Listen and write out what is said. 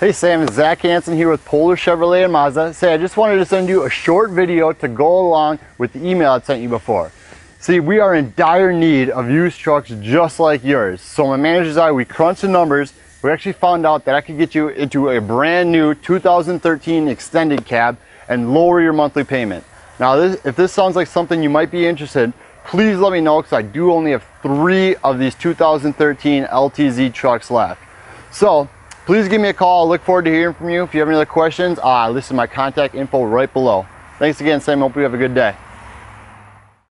Hey Sam, it's Zach Hanson here with Polar Chevrolet and Mazda. Say, I just wanted to send you a short video to go along with the email I sent you before. See, we are in dire need of used trucks just like yours. So my managers I, we crunched the numbers. We actually found out that I could get you into a brand new 2013 extended cab and lower your monthly payment. Now, this, if this sounds like something you might be interested, please let me know because I do only have three of these 2013 LTZ trucks left. So please give me a call. I look forward to hearing from you. If you have any other questions, uh, listen to my contact info right below. Thanks again, Sam. Hope you have a good day.